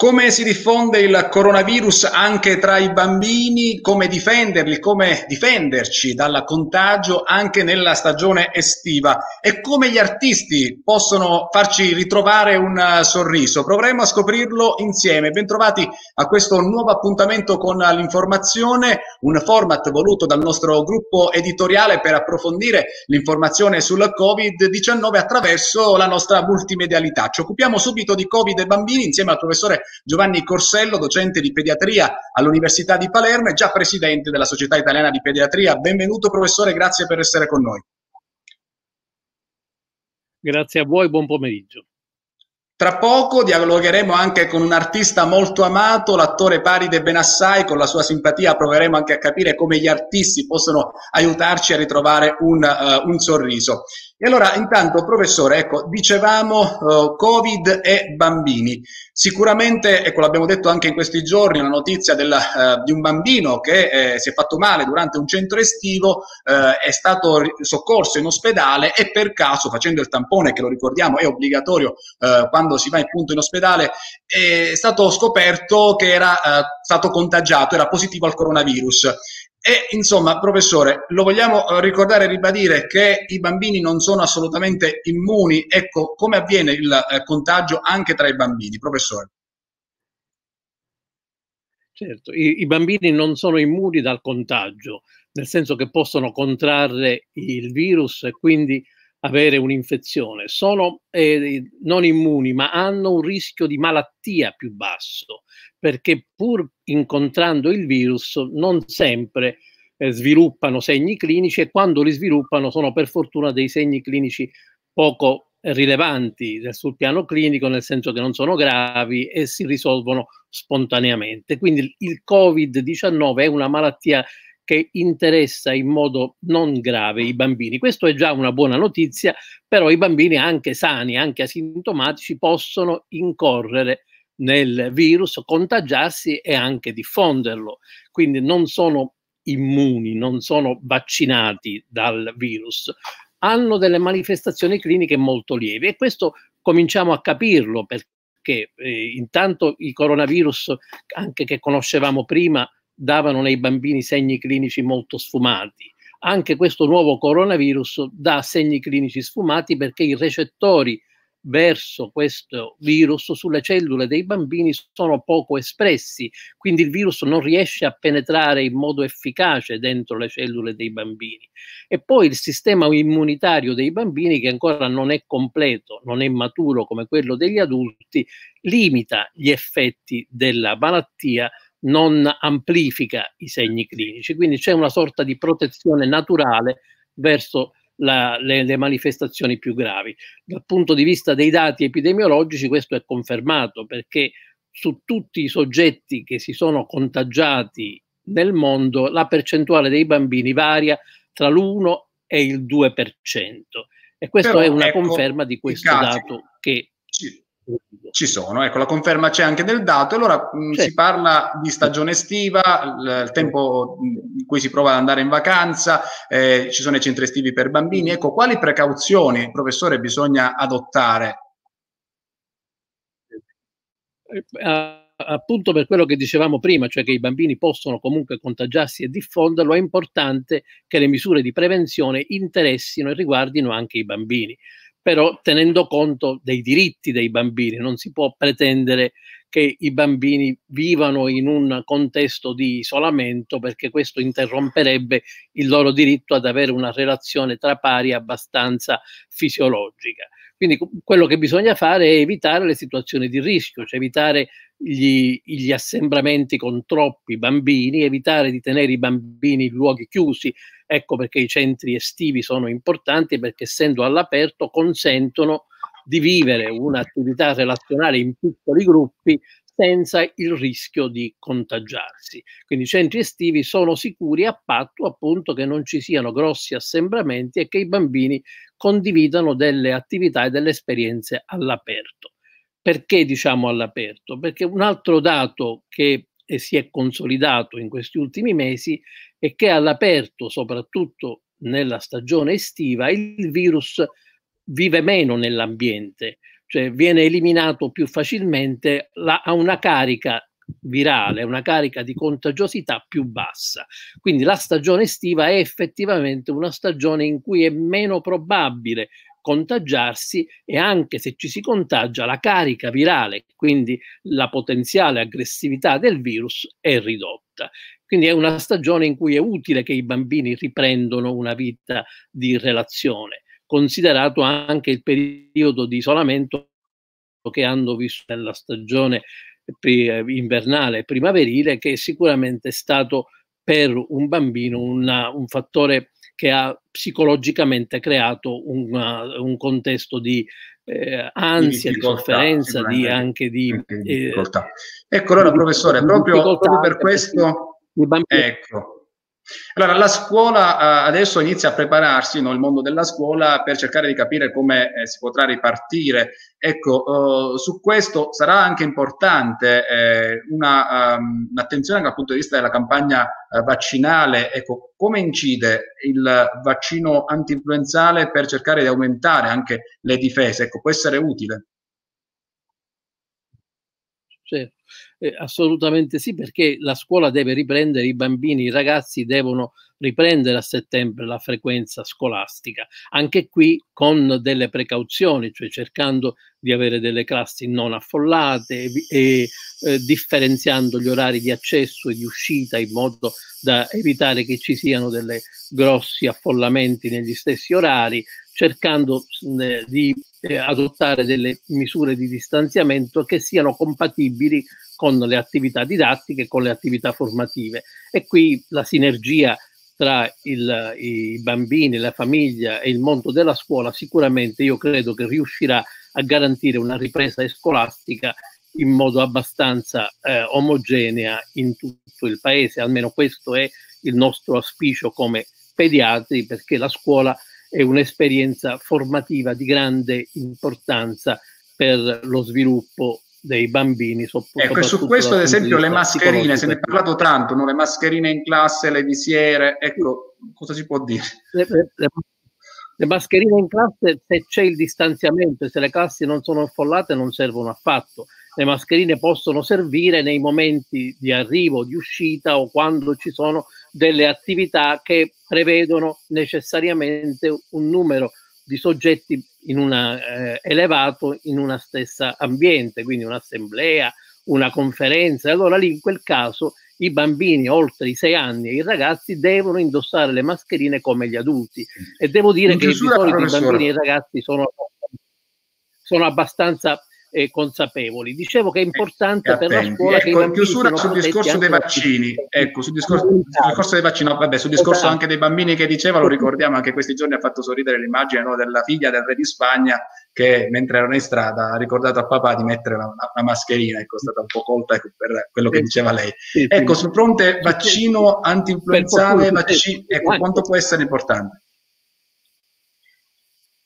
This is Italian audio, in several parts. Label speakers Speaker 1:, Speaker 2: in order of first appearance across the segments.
Speaker 1: Come si diffonde il coronavirus anche tra i bambini? Come difenderli? Come difenderci dal contagio anche nella stagione estiva? E come gli artisti possono farci ritrovare un sorriso? Proveremo a scoprirlo insieme. Bentrovati a questo nuovo appuntamento con l'informazione, un format voluto dal nostro gruppo editoriale per approfondire l'informazione sul Covid-19 attraverso la nostra multimedialità. Ci occupiamo subito di Covid e bambini insieme al professore Giovanni Corsello, docente di pediatria all'Università di Palermo e già presidente della Società Italiana di Pediatria. Benvenuto professore, grazie per essere con noi.
Speaker 2: Grazie a voi, buon pomeriggio.
Speaker 1: Tra poco dialogheremo anche con un artista molto amato, l'attore Paride Benassai, con la sua simpatia proveremo anche a capire come gli artisti possono aiutarci a ritrovare un, uh, un sorriso. E allora, intanto, professore, ecco, dicevamo uh, Covid e bambini. Sicuramente, ecco, l'abbiamo detto anche in questi giorni, una notizia del, uh, di un bambino che eh, si è fatto male durante un centro estivo, uh, è stato soccorso in ospedale e per caso, facendo il tampone, che lo ricordiamo è obbligatorio quando si va appunto in ospedale, è stato scoperto che era stato contagiato, era positivo al coronavirus. E insomma, professore, lo vogliamo eh, ricordare e ribadire che i bambini non sono assolutamente immuni. Ecco, come avviene il eh, contagio anche tra i bambini, professore?
Speaker 2: Certo, i, i, bambini non sono immuni dal contagio, nel senso che possono contrarre il virus e quindi avere un'infezione. Sono eh, non immuni, ma hanno un rischio di malattia più basso perché pur incontrando il virus non sempre eh, sviluppano segni clinici e quando li sviluppano sono per fortuna dei segni clinici poco rilevanti sul piano clinico, nel senso che non sono gravi e si risolvono spontaneamente. Quindi il Covid-19 è una malattia che interessa in modo non grave i bambini. Questo è già una buona notizia, però i bambini anche sani, anche asintomatici, possono incorrere nel virus, contagiarsi e anche diffonderlo. Quindi non sono immuni, non sono vaccinati dal virus, hanno delle manifestazioni cliniche molto lievi e questo cominciamo a capirlo perché eh, intanto i coronavirus, anche che conoscevamo prima, davano nei bambini segni clinici molto sfumati. Anche questo nuovo coronavirus dà segni clinici sfumati perché i recettori verso questo virus sulle cellule dei bambini sono poco espressi, quindi il virus non riesce a penetrare in modo efficace dentro le cellule dei bambini. E poi il sistema immunitario dei bambini, che ancora non è completo, non è maturo come quello degli adulti, limita gli effetti della malattia non amplifica i segni clinici, quindi c'è una sorta di protezione naturale verso la, le, le, manifestazioni più gravi. Dal punto di vista dei dati epidemiologici questo è confermato perché su tutti i soggetti che si sono contagiati nel mondo la percentuale dei bambini varia tra l'1 e il 2%. E questa è una ecco, conferma di questo dato che...
Speaker 1: Sì ci sono, ecco, la conferma c'è anche del dato. Allora mh, si parla di stagione estiva, il, il, tempo in cui si prova ad andare in vacanza, eh, ci sono i centri estivi per bambini. Ecco, quali precauzioni, professore, bisogna adottare?
Speaker 2: Uh, appunto per quello che dicevamo prima, cioè che i bambini possono comunque contagiarsi e diffonderlo, è importante che le misure di prevenzione interessino e riguardino anche i bambini però tenendo conto dei diritti dei bambini. Non si può pretendere che i bambini vivano in un contesto di isolamento perché questo interromperebbe il loro diritto ad avere una relazione tra pari abbastanza fisiologica. Quindi quello che bisogna fare è evitare le situazioni di rischio, cioè evitare gli, gli, assembramenti con troppi bambini, evitare di tenere i bambini in luoghi chiusi. Ecco perché i centri estivi sono importanti, perché essendo all'aperto consentono di vivere un'attività relazionale in piccoli gruppi senza il rischio di contagiarsi. Quindi i centri estivi sono sicuri a patto appunto che non ci siano grossi assembramenti e che i bambini condividano delle attività e delle esperienze all'aperto. Perché diciamo all'aperto? Perché un altro dato che eh, si è consolidato in questi ultimi mesi è che all'aperto, soprattutto nella stagione estiva, il virus vive meno nell'ambiente, cioè viene eliminato più facilmente, la, ha una carica virale, una carica di contagiosità più bassa. Quindi la stagione estiva è effettivamente una stagione in cui è meno probabile contagiarsi e anche se ci si contagia la carica virale, quindi la potenziale aggressività del virus è ridotta. Quindi è una stagione in cui è utile che i bambini riprendono una vita di relazione, considerato anche il periodo di isolamento che hanno vissuto nella stagione invernale e primaverile, che sicuramente è stato per un bambino una, un fattore che ha psicologicamente creato una, un contesto di eh, ansia, di, di sofferenza, di anche di,
Speaker 1: eh, Ecco allora professore, proprio, proprio per questo... Ecco, allora, la scuola eh, adesso inizia a prepararsi, no, il mondo della scuola, per cercare di capire come eh, si potrà ripartire. Ecco, eh, su questo sarà anche importante una, um, un'attenzione dal punto di vista della campagna vaccinale. Ecco, come incide il vaccino anti-influenzale per cercare di aumentare anche le difese? Ecco, può essere utile?
Speaker 2: Sì. Eh, assolutamente sì, perché la scuola deve riprendere, i bambini, i ragazzi devono riprendere a settembre la frequenza scolastica, anche qui con delle precauzioni, cioè cercando di avere delle classi non affollate e, e eh, differenziando gli orari di accesso e di uscita in modo da evitare che ci siano dei grossi affollamenti negli stessi orari, cercando eh, di eh, adottare delle misure di distanziamento che siano compatibili con le attività didattiche, con le attività formative. E qui la sinergia tra il, i bambini, la famiglia e il mondo della scuola sicuramente io credo che riuscirà a garantire una ripresa scolastica in modo abbastanza eh, omogenea in tutto il paese, almeno questo è il nostro auspicio come pediatri, perché la scuola è un'esperienza formativa di grande importanza per lo sviluppo dei bambini.
Speaker 1: Ecco, su questo ad esempio le mascherine, se ne è parlato tanto, no? le mascherine in classe, le visiere, ecco, cosa si può dire?
Speaker 2: Le, le, le mascherine in classe, se c'è il distanziamento e se le classi non sono affollate, non servono affatto. Le mascherine possono servire nei momenti di arrivo, di uscita o quando ci sono delle attività che prevedono necessariamente un numero di soggetti in una, eh, elevato in una stessa ambiente, quindi un'assemblea, una conferenza. Allora lì in quel caso i bambini oltre i sei anni e i ragazzi devono indossare le mascherine come gli adulti. E devo dire in che i bambini e i ragazzi sono, sono abbastanza eh, consapevoli. Dicevo che è importante per la scuola
Speaker 1: ecco, che chiusura sul discorso dei vaccini, ecco, sul discorso, sul discorso dei vaccini, no, vabbè, sul discorso esatto. anche dei bambini che diceva, lo ricordiamo anche questi giorni ha fatto sorridere l'immagine no, della figlia del re di Spagna che mentre erano in strada ha ricordato a papà di mettere la, una mascherina, ecco, è stata un po' colta ecco, per quello che diceva lei. Ecco, sul fronte vaccino anti-influenzale, vaccino, ecco, quanto può essere importante?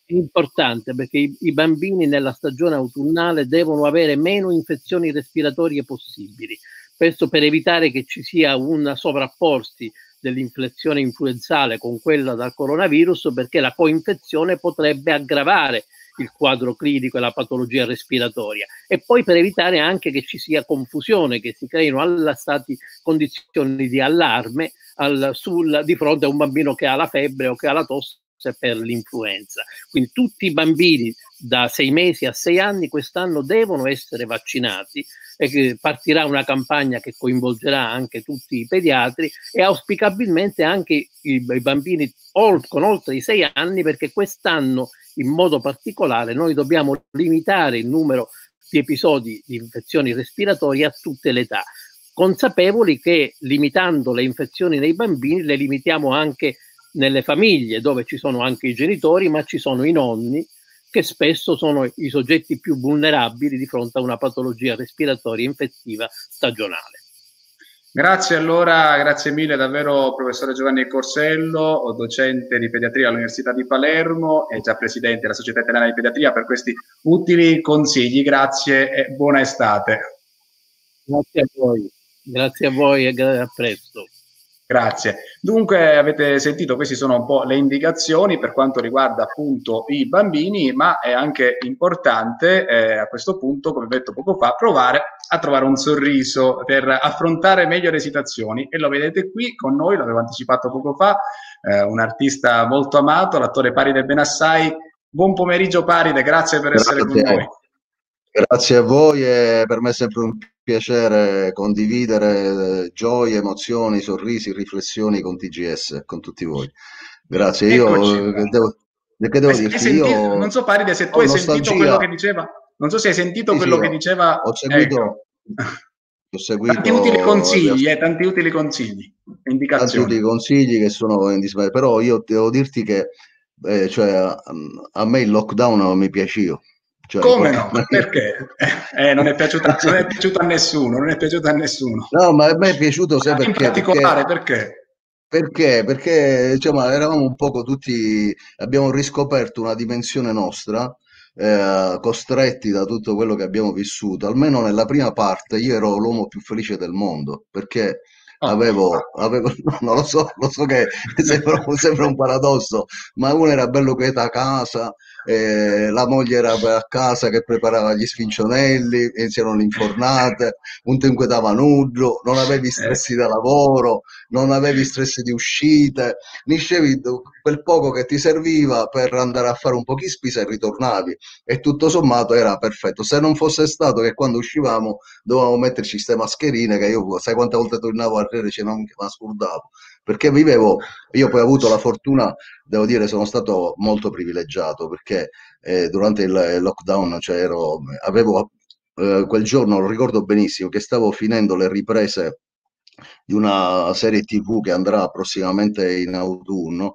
Speaker 2: Importante perché i, i, bambini nella stagione autunnale devono avere meno infezioni respiratorie possibili. Questo per evitare che ci sia un sovrapporsi dell'infezione influenzale con quella dal coronavirus, perché la coinfezione potrebbe aggravare il quadro clinico e la patologia respiratoria e poi per evitare anche che ci sia confusione, che si creino alla stati condizioni di allarme al, sul, di fronte a un bambino che ha la febbre o che ha la tosse per l'influenza. Quindi tutti i bambini da sei mesi a sei anni quest'anno devono essere vaccinati e partirà una campagna che coinvolgerà anche tutti i pediatri e auspicabilmente anche i, i bambini con oltre i sei anni perché quest'anno in modo particolare noi dobbiamo limitare il numero di episodi di infezioni respiratorie a tutte le età consapevoli che limitando le infezioni nei bambini le limitiamo anche nelle famiglie dove ci sono anche i genitori, ma ci sono i nonni che spesso sono i soggetti più vulnerabili di fronte a una patologia respiratoria infettiva stagionale.
Speaker 1: Grazie allora, grazie mille davvero professore Giovanni Corsello, docente di pediatria all'Università di Palermo e già presidente della Società Italiana di Pediatria per questi utili consigli. Grazie e buona estate.
Speaker 2: Grazie a voi, grazie a voi e a presto.
Speaker 1: Grazie. Dunque avete sentito, queste sono un po' le indicazioni per quanto riguarda appunto i bambini, ma è anche importante eh, a questo punto, come detto poco fa, provare a trovare un sorriso per affrontare meglio le situazioni e lo vedete qui con noi, l'avevo anticipato poco fa, eh, un artista molto amato, l'attore Paride Benassai. Buon pomeriggio Paride, grazie per grazie essere con noi.
Speaker 3: Grazie a voi e per me è sempre un piacere condividere gioie, emozioni, sorrisi, riflessioni con TGS, con tutti voi. Grazie. Io Eccoci, devo, che devo dirti?
Speaker 1: Sentito, io non so Paride se tu hai nostalgia. sentito quello che diceva, non so se hai sentito sì, quello sì, che diceva.
Speaker 3: Ho seguito, ecco. ho seguito
Speaker 1: tanti utili consigli, eh, tanti utili consigli, indicazioni.
Speaker 3: Tanti utili consigli che sono indispensabili, però io devo dirti che eh, cioè, a me il lockdown non mi piaceva
Speaker 1: cioè, Come no? Perché? Eh, non, è piaciuta, non, è piaciuto a nessuno, non è piaciuto a nessuno.
Speaker 3: No, ma a me è piaciuto sai perché?
Speaker 1: In particolare perché?
Speaker 3: Perché? Perché diciamo, eravamo un poco tutti, abbiamo riscoperto una dimensione nostra, eh, costretti da tutto quello che abbiamo vissuto. Almeno nella prima parte io ero l'uomo più felice del mondo, perché oh. avevo, avevo no, non lo so, lo so che sembra, sembra un paradosso, ma uno era bello quieta a casa, eh, la moglie era a casa che preparava gli sfincionelli, iniziano le infornate, un te inquietava nudo, non avevi stressi da lavoro, non avevi stress di uscite, niscevi quel poco che ti serviva per andare a fare un po' di spesa e ritornavi. E tutto sommato era perfetto. Se non fosse stato che quando uscivamo dovevamo metterci queste mascherine che io sai quante volte tornavo a Rere non mi scordavo perché vivevo, io poi ho avuto la fortuna, devo dire, sono stato molto privilegiato perché eh, durante il lockdown, cioè ero, avevo eh, quel giorno, lo ricordo benissimo, che stavo finendo le riprese di una serie TV che andrà prossimamente in autunno,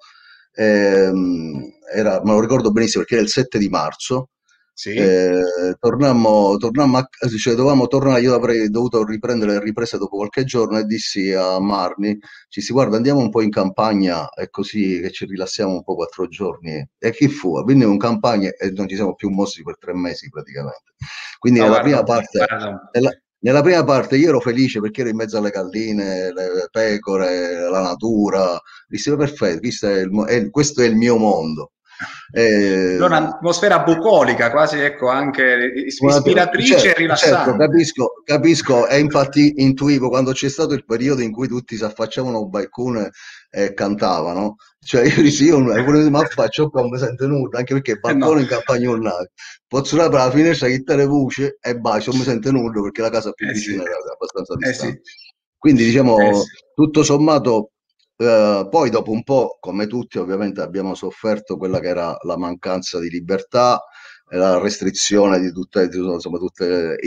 Speaker 3: ehm, era, me lo ricordo benissimo perché era il 7 di marzo, sì. Eh, tornammo, tornammo a, cioè, dovevamo tornare, io avrei dovuto riprendere le riprese dopo qualche giorno e dissi a Marni, ci si guarda andiamo un po' in campagna e così che ci rilassiamo un po' quattro giorni. E chi fu? Quindi in campagna e non ci siamo più mossi per tre mesi praticamente. Quindi no, nella, prima parte, nella, nella prima parte io ero felice perché ero in mezzo alle galline, le pecore, la natura, dissi perfetto, questo è il, è, questo è il mio mondo.
Speaker 1: Eh, un'atmosfera bucolica, quasi ecco, anche ispiratrice certo, e rilassante.
Speaker 3: Certo, capisco, capisco, e infatti intuivo quando c'è stato il periodo in cui tutti si affacciavano balcone e cantavano, cioè io dissi io mi affaccio qua non mi sento nulla, anche perché il balcone eh no. in campagna online, posso andare per la finestra, chittare voce e bacio, non mi sento nulla perché la casa più eh vicina sì. era abbastanza distante. Eh sì. Quindi diciamo, eh sì. tutto sommato Uh, poi dopo un po', come tutti, ovviamente abbiamo sofferto quella che era la mancanza di libertà, la restrizione di tutte, insomma, tutte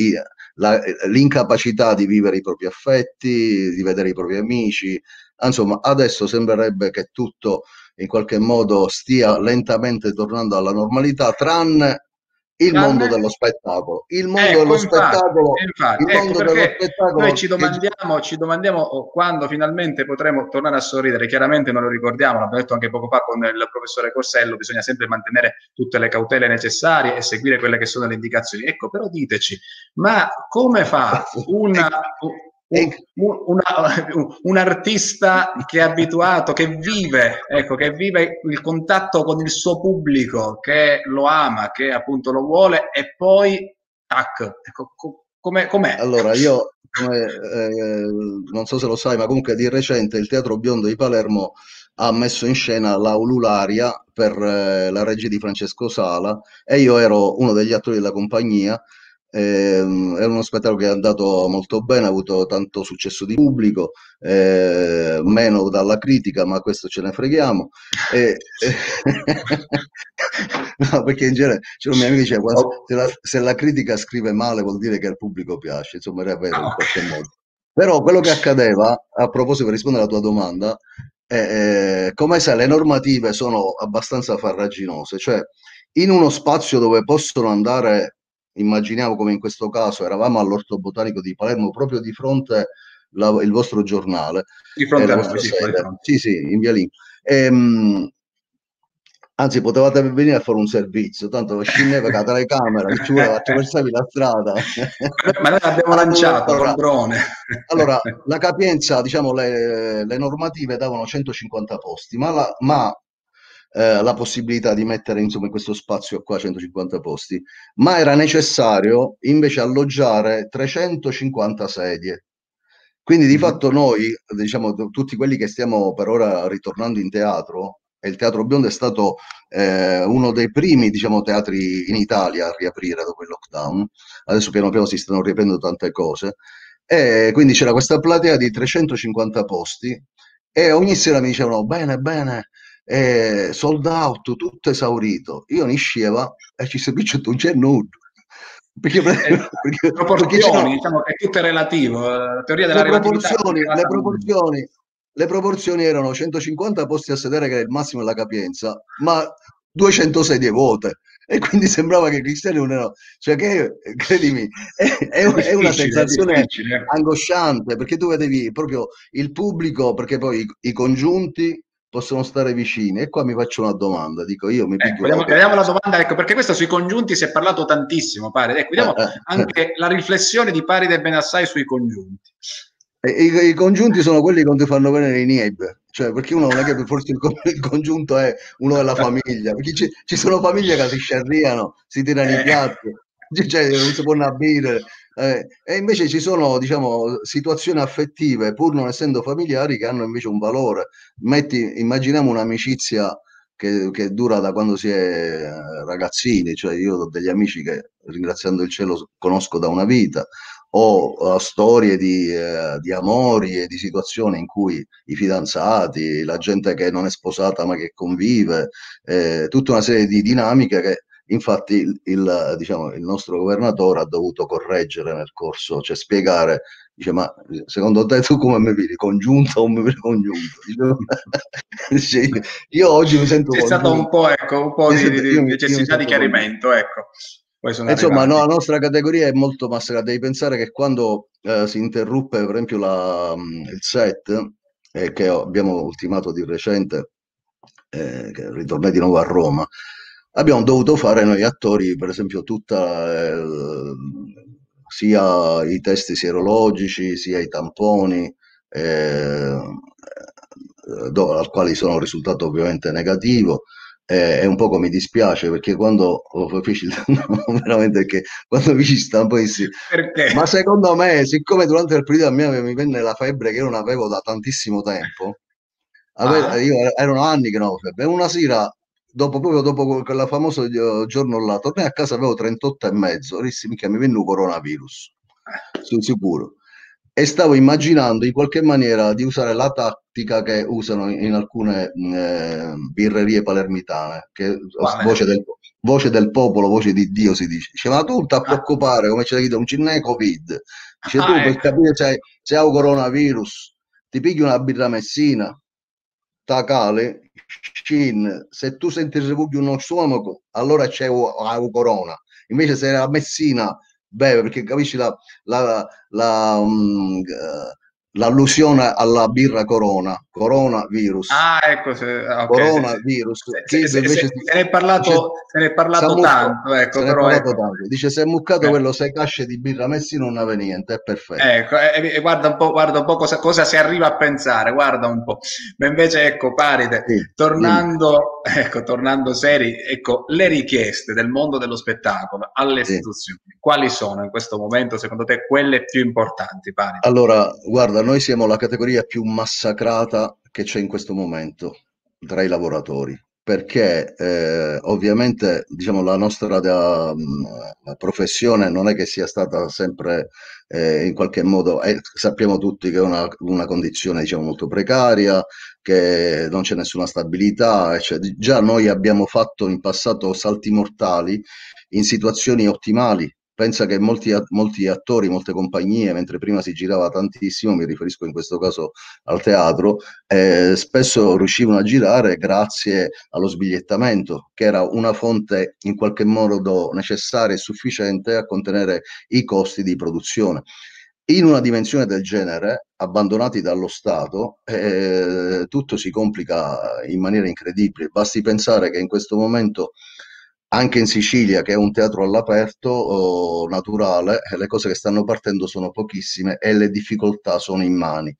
Speaker 3: la, l'incapacità di vivere i propri affetti, di vedere i propri amici. Insomma, adesso sembrerebbe che tutto in qualche modo stia lentamente tornando alla normalità, tranne il mondo dello spettacolo. Il mondo ecco, dello infatti, spettacolo. Infatti, il
Speaker 1: ecco mondo dello spettacolo. Noi ci domandiamo, che... ci domandiamo oh, quando finalmente potremo tornare a sorridere. Chiaramente non lo ricordiamo, l'abbiamo detto anche poco fa con il professore Corsello, bisogna sempre mantenere tutte le cautele necessarie e seguire quelle che sono le indicazioni. Ecco, però diteci, ma come fa una, un, una, un, artista che è abituato, che vive, ecco, che vive il contatto con il suo pubblico, che lo ama, che appunto lo vuole e poi, tac, ecco, com'è, com'è?
Speaker 3: Allora, io come, eh, non so se lo sai, ma comunque di recente il Teatro Biondo di Palermo ha messo in scena l'Aulularia per eh, la regia di Francesco Sala e io ero uno degli attori della compagnia eh, è uno spettacolo che è andato molto bene, ha avuto tanto successo di pubblico, eh, meno dalla critica, ma questo ce ne freghiamo. E, no, perché in genere c'è un mio amico che dice se la, se la, critica scrive male vuol dire che al pubblico piace, insomma era vero in qualche modo. Però quello che accadeva, a proposito per rispondere alla tua domanda, eh, come sai le normative sono abbastanza farraginose, cioè in uno spazio dove possono andare immaginiamo come in questo caso eravamo all'Orto Botanico di Palermo proprio di fronte la, il vostro giornale
Speaker 1: di fronte a noi,
Speaker 3: sì, sì, in via Link. Ehm, Anzi, potevate venire a fare un servizio, tanto scendeva la telecamera, ci voleva attraversavi la strada.
Speaker 1: Ma noi l'abbiamo lanciato allora, drone.
Speaker 3: Allora, la capienza, diciamo, le, le normative davano 150 posti, ma, la, ma eh, la possibilità di mettere insomma in questo spazio qua 150 posti, ma era necessario invece alloggiare 350 sedie. Quindi di mm-hmm. fatto noi, diciamo, tutti quelli che stiamo per ora ritornando in teatro, e il Teatro Biondo è stato eh, uno dei primi diciamo, teatri in Italia a riaprire dopo il lockdown. Adesso piano piano si stanno riaprendo tante cose. E quindi c'era questa platea di 350 posti e ogni sera mi dicevano bene, bene, eh, sold out, tutto esaurito. Io ne usciva e ci si dice non c'è nulla.
Speaker 1: Perché, eh, perché, proporzioni, perché diciamo che è tutto relativo, la teoria della
Speaker 3: le proporzioni, le proporzioni, le proporzioni erano 150 posti a sedere che è il massimo della capienza, ma 200 sedie vuote e quindi sembrava che i cristiani non erano cioè che credimi è, è, è una sensazione angosciante perché tu vedevi proprio il pubblico perché poi i, i, congiunti possono stare vicini e qua mi faccio una domanda dico io mi
Speaker 1: ecco, vediamo, vediamo la domanda ecco perché questo sui congiunti si è parlato tantissimo pare ecco vediamo eh, eh. anche la riflessione di Paride Benassai sui congiunti
Speaker 3: i, I, congiunti sono quelli che ti fanno venire i niebe, cioè perché uno non è che forse il, il congiunto è uno della famiglia, perché ci, ci sono famiglie che si scerriano, si tirano i eh. piatti, cioè non si può bere. Eh, e invece ci sono diciamo, situazioni affettive, pur non essendo familiari, che hanno invece un valore. Metti, immaginiamo un'amicizia che, che, dura da quando si è ragazzini, cioè io ho degli amici che ringraziando il cielo conosco da una vita, o uh, storie di, uh, di, amori e di situazioni in cui i fidanzati, la gente che non è sposata ma che convive, eh, tutta una serie di dinamiche che infatti il, il, diciamo, il, nostro governatore ha dovuto correggere nel corso, cioè spiegare, dice ma secondo te tu come mi vedi, congiunto o mi vedi congiunto?
Speaker 1: Dice, io oggi mi sento... C'è stato un po', ecco, un po' di, di, di necessità di chiarimento, ecco.
Speaker 3: Insomma, no, la nostra categoria è molto massacrata. Devi pensare che quando eh, si interruppe, per esempio, la, mm, il set, eh, che abbiamo ultimato di recente, eh, che ritornai di nuovo a Roma, abbiamo dovuto fare noi attori, per esempio, tutta eh, sia i test sierologici, sia i tamponi, eh, do, al quali sono risultato ovviamente negativo eh, è un poco mi dispiace perché quando lo feci no, veramente che quando feci stampo dissi ma secondo me siccome durante il periodo a me mi venne la febbre che io non avevo da tantissimo tempo ah. io erano anni che non avevo febbre una sera dopo proprio dopo quella famosa giorno là tornai a casa avevo 38 e mezzo dissi mica mi venne un coronavirus eh. sono sicuro e stavo immaginando in qualche maniera di usare la tattica che usano in alcune eh, birrerie palermitane, che voce del, voce del, popolo, voce di Dio si dice. Dice, ma tu ti ah. preoccupare, come c'è da non c'è Covid. Dice, ah, tu ecco. per capire se, se hai un coronavirus, ti pigli una birra messina, tacale, shin, se tu senti il ripuglio uno stomaco, allora c'è un corona. Invece se la messina beve, perché capisci la, la, la um, l'allusione alla birra Corona, coronavirus.
Speaker 1: Ah, ecco, se,
Speaker 3: okay, coronavirus.
Speaker 1: Se, se, se, ne è parlato, dice, se ne è parlato tanto, ecco,
Speaker 3: se però, ecco. tanto. Dice, se è muccato eh. quello sei casce di birra messi non aveva niente, è perfetto.
Speaker 1: Ecco, e, e guarda un po', guarda un po' cosa, cosa, si arriva a pensare, guarda un po'. Ma invece, ecco, Paride, sì, tornando, sì. ecco, tornando seri, ecco, le richieste del mondo dello spettacolo alle istituzioni, sì. Quali sono in questo momento, secondo te, quelle più importanti, Paride?
Speaker 3: Allora, guarda, noi siamo la categoria più massacrata che c'è in questo momento tra i lavoratori perché eh, ovviamente diciamo, la nostra da, mm, la professione non è che sia stata sempre eh, in qualche modo, eh, sappiamo tutti che è una, una condizione diciamo, molto precaria, che non c'è nessuna stabilità, cioè, già noi abbiamo fatto in passato salti mortali in situazioni ottimali pensa che molti, molti, attori, molte compagnie, mentre prima si girava tantissimo, mi riferisco in questo caso al teatro, eh, spesso riuscivano a girare grazie allo sbigliettamento, che era una fonte in qualche modo necessaria e sufficiente a contenere i costi di produzione. in una dimensione del genere, abbandonati dallo Stato, eh, tutto si complica in maniera incredibile. Basti pensare che in questo momento anche in Sicilia, che è un teatro all'aperto oh, naturale, eh, le cose che stanno partendo sono pochissime e le difficoltà sono in mani.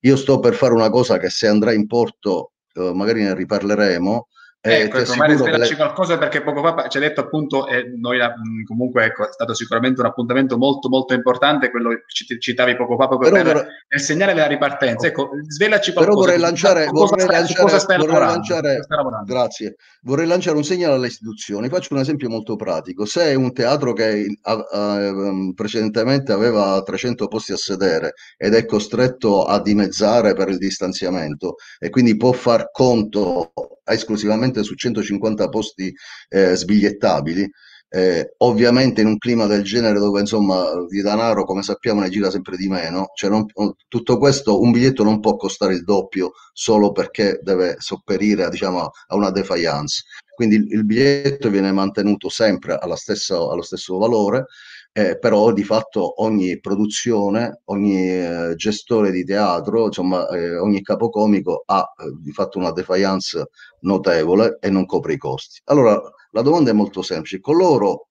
Speaker 3: Io sto per fare una cosa che se andrà in porto, eh, magari ne riparleremo,
Speaker 1: eh, ecco, ecco magari svelaci le... qualcosa perché poco fa ci ha detto appunto, e noi comunque ecco, è stato sicuramente un appuntamento molto molto importante, quello che citavi poco fa proprio però per vorrei... il segnale della ripartenza. Ecco, svelaci qualcosa.
Speaker 3: Però vorrei lanciare, vorrei lanciare, vorrei lanciare grazie, vorrei lanciare un segnale alle istituzioni. Faccio un esempio molto pratico. Se un teatro che a, a, ehm, precedentemente aveva 300 posti a sedere ed è costretto a dimezzare per il distanziamento e quindi può far conto esclusivamente su 150 posti eh, sbigliettabili. Eh, ovviamente in un clima del genere dove insomma di denaro come sappiamo ne gira sempre di meno. Cioè non, tutto questo un biglietto non può costare il doppio solo perché deve sopperire diciamo, a una defiance. Quindi il, il biglietto viene mantenuto sempre stessa, allo stesso valore eh, però di fatto ogni produzione, ogni eh, gestore di teatro, insomma eh, ogni capocomico ha eh, di fatto una defiance notevole e non copre i costi. Allora la domanda è molto semplice, coloro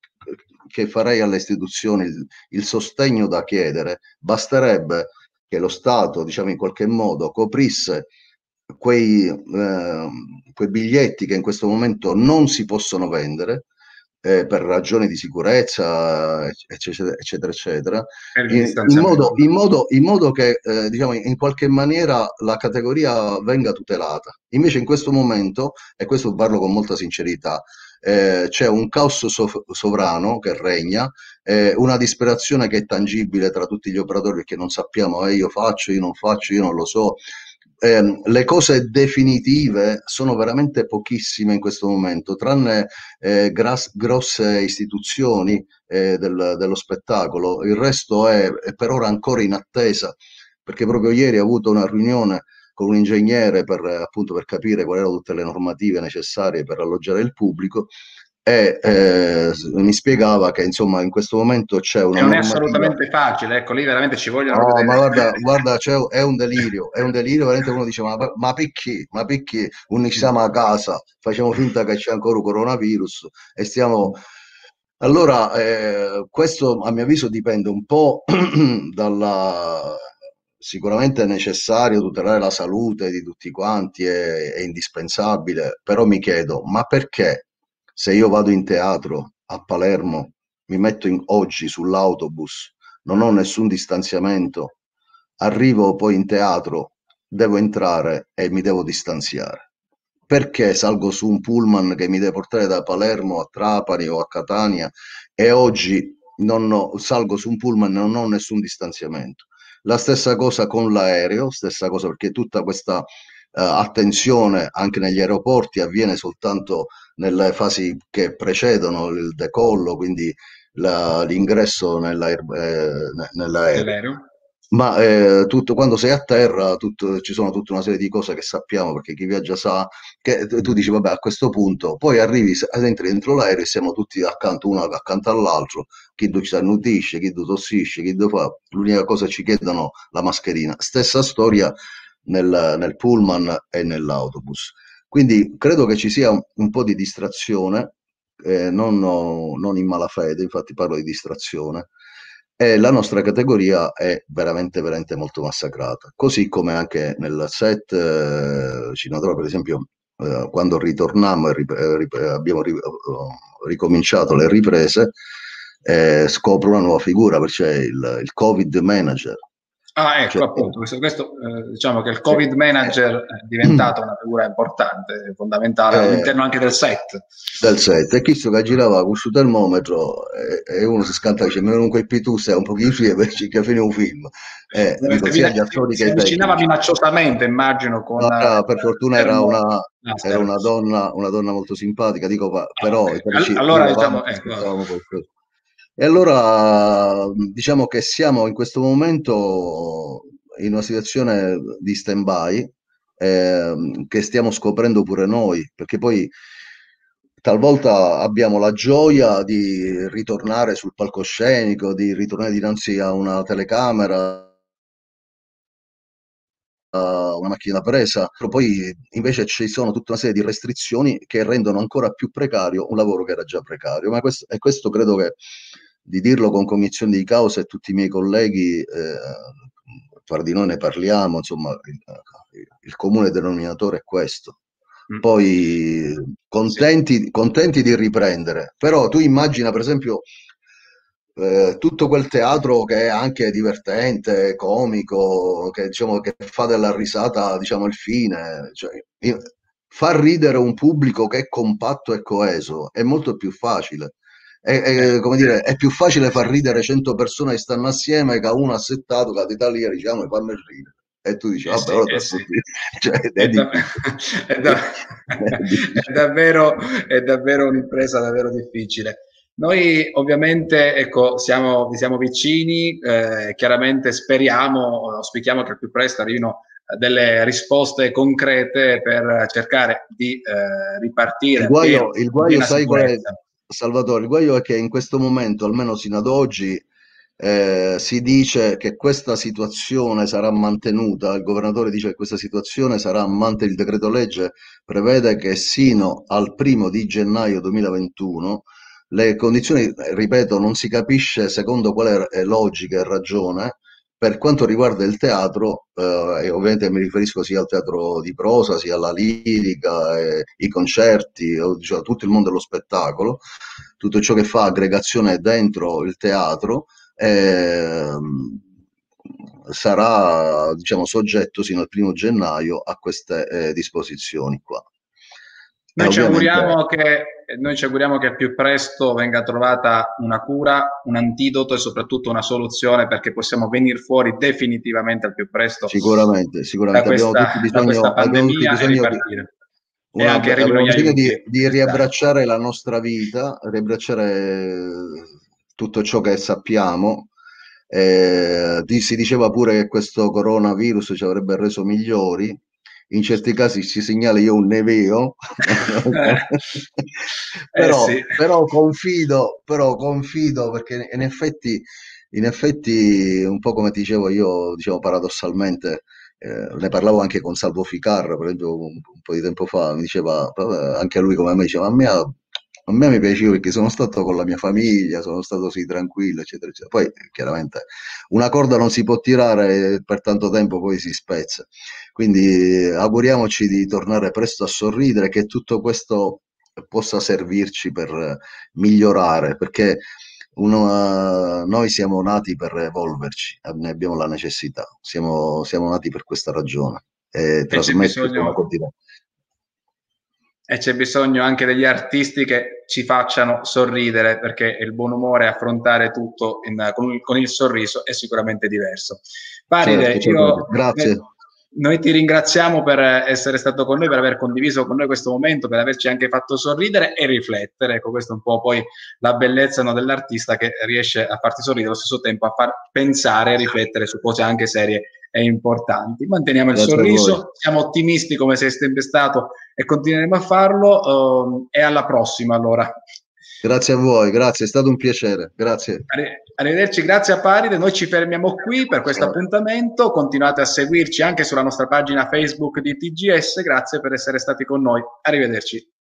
Speaker 3: che farei alle istituzioni il, il sostegno da chiedere, basterebbe che lo Stato, diciamo in qualche modo, coprisse quei, eh, quei biglietti che in questo momento non si possono vendere, eh, per ragioni di sicurezza, eccetera, eccetera, eccetera. In, in, modo, in, modo, in, modo, che eh, diciamo, in qualche maniera la categoria venga tutelata. Invece in questo momento, e questo parlo con molta sincerità, eh, c'è un caos sov- sovrano che regna, eh, una disperazione che è tangibile tra tutti gli operatori perché non sappiamo, eh, io faccio, io non faccio, io non lo so, eh, le cose definitive sono veramente pochissime in questo momento, tranne eh, gras- grosse istituzioni eh, del, dello spettacolo. Il resto è, è, per ora ancora in attesa, perché proprio ieri ho avuto una riunione con un ingegnere per, appunto, per capire quali erano tutte le normative necessarie per alloggiare il pubblico e eh, mi spiegava che insomma in questo momento c'è una...
Speaker 1: E non è assolutamente facile, ecco lì veramente ci vogliono...
Speaker 3: No, ma guarda, guarda è un delirio, è un delirio, veramente uno dice ma, ma perché, ma perché uniamo a casa, facciamo finta che c'è ancora un coronavirus e stiamo... Allora, eh, questo a mio avviso dipende un po' dalla... Sicuramente è necessario tutelare la salute di tutti quanti, è, è indispensabile, però mi chiedo, ma perché se io vado in teatro a Palermo, mi metto in, oggi sull'autobus, non ho nessun distanziamento, arrivo poi in teatro, devo entrare e mi devo distanziare. Perché salgo su un pullman che mi deve portare da Palermo a Trapani o a Catania e oggi ho, salgo su un pullman e non ho nessun distanziamento? La stessa cosa con l'aereo, stessa cosa perché tutta questa attenzione anche negli aeroporti avviene soltanto nelle fasi che precedono il decollo, quindi la, l'ingresso nell'aer, eh, nell'aereo. Ma eh, tutto, quando sei a terra tutto, ci sono tutta una serie di cose che sappiamo perché chi viaggia sa che tu dici vabbè a questo punto poi arrivi, entri dentro l'aereo e siamo tutti accanto uno accanto all'altro. Chi ci annutisce, chi tossisce, chi fa l'unica cosa ci chiedono la mascherina. Stessa storia nel, nel pullman e nell'autobus quindi credo che ci sia un, un po' di distrazione, eh, non, non, in malafede, infatti parlo di distrazione, e la nostra categoria è veramente, veramente molto massacrata. Così come anche nel set eh, Cinadora, per esempio, eh, quando ritornammo e rip- eh, rip- abbiamo ri- ricominciato le riprese, eh, scopro una nuova figura, perché il, il Covid Manager,
Speaker 1: Ah, ecco, cioè, appunto, questo, questo eh, diciamo che il Covid manager è diventato una figura importante, fondamentale eh, all'interno anche del set.
Speaker 3: Del set, e questo che girava con il termometro e, e, uno si scanta e dice, ma non quel più sei un pochino su invece che fine un film.
Speaker 1: Eh, dico, si avvicinava minacciosamente, immagino. Con,
Speaker 3: no, no, per fortuna era una, ah, era una, donna, una donna molto simpatica, dico, però... Ah,
Speaker 1: okay. Allora, diciamo, ecco.
Speaker 3: E allora diciamo che siamo in questo momento in una situazione di stand-by eh, che stiamo scoprendo pure noi, perché poi talvolta abbiamo la gioia di ritornare sul palcoscenico, di ritornare dinanzi a una telecamera, a una macchina presa, poi invece ci sono tutta una serie di restrizioni che rendono ancora più precario un lavoro che era già precario. Ma questo, e questo credo che di dirlo con cognizione di causa e tutti i miei colleghi, eh, tra di noi ne parliamo, insomma, il, il comune denominatore è questo. Mm. Poi contenti, contenti di riprendere, però tu immagina per esempio eh, tutto quel teatro che è anche divertente, comico, che, diciamo, che fa della risata diciamo, il fine, cioè, far ridere un pubblico che è compatto e coeso è molto più facile. È, è, come dire, è più facile far ridere 100 persone che stanno assieme che uno assettato che da lì diciamo fammi ridere e tu dici, vabbè,
Speaker 1: eh sì, eh sì. cioè, è, è, da, è, da, è, davvero, è davvero un'impresa davvero difficile. Noi ovviamente ecco, siamo, vi siamo vicini, eh, chiaramente speriamo, auspichiamo che al più presto arrivino delle risposte concrete per cercare di eh, ripartire.
Speaker 3: Il guaio, il guaio sai qual è, Salvatore, il guaio è che in questo momento, almeno sino ad oggi, eh, si dice che questa situazione sarà mantenuta, il governatore dice che questa situazione sarà mantenuta, il decreto legge prevede che sino al primo di gennaio 2021 le condizioni, ripeto, non si capisce secondo quale logica e ragione, per quanto riguarda il teatro, eh, e ovviamente mi riferisco sia al teatro di prosa, sia alla lirica, eh, i concerti, cioè, tutto il mondo dello spettacolo, tutto ciò che fa aggregazione dentro il teatro, eh, sarà diciamo, soggetto sino al primo gennaio a queste eh, disposizioni qua.
Speaker 1: Noi ci, auguriamo che, noi ci auguriamo che più presto venga trovata una cura, un antidoto e soprattutto una soluzione perché possiamo venire fuori definitivamente al più presto.
Speaker 3: Sicuramente, sicuramente.
Speaker 1: Da questa, abbiamo tutti bisogno, da pandemia abbiamo tutti bisogno
Speaker 3: di, e anche abbiamo bisogno di, di riabbracciare la nostra vita, riabbracciare tutto ciò che sappiamo. Eh, si diceva pure che questo coronavirus ci avrebbe reso migliori, in certi casi si segnala io un neveo, però, eh sì. però, confido, però confido perché in effetti, in effetti, un po' come dicevo io, diciamo paradossalmente, eh, ne parlavo anche con Salvo Ficarra, per esempio, un, un, po' di tempo fa, mi diceva, anche lui come me, diceva, a me a me mi piaceva perché sono stato con la mia famiglia, sono stato così tranquillo, eccetera, eccetera. Poi chiaramente una corda non si può tirare per tanto tempo, poi si spezza. Quindi auguriamoci di tornare presto a sorridere, che tutto questo possa servirci per migliorare, perché uno, noi siamo nati per evolverci, ne abbiamo la necessità, siamo, siamo nati per questa ragione. E, e trasmettere bisogno...
Speaker 1: e c'è bisogno anche degli artisti che ci facciano sorridere perché il buon umore affrontare tutto in, con, il, con, il, sorriso è sicuramente diverso. Paride, certo, io,
Speaker 3: grazie.
Speaker 1: Noi ti ringraziamo per essere stato con noi, per aver condiviso con noi questo momento, per averci anche fatto sorridere e riflettere. Ecco, questo è un po' poi la bellezza no, dell'artista che riesce a farti sorridere allo stesso tempo a far pensare e riflettere su cose anche serie e importanti. Manteniamo il Grazie sorriso, siamo ottimisti come sei sempre stato e continueremo a farlo. Uh, e alla prossima allora.
Speaker 3: Grazie a voi, grazie, è stato un piacere. Grazie.
Speaker 1: Arrivederci, grazie a Paride. Noi ci fermiamo qui per questo appuntamento. Continuate a seguirci anche sulla nostra pagina Facebook di TGS. Grazie per essere stati con noi. Arrivederci.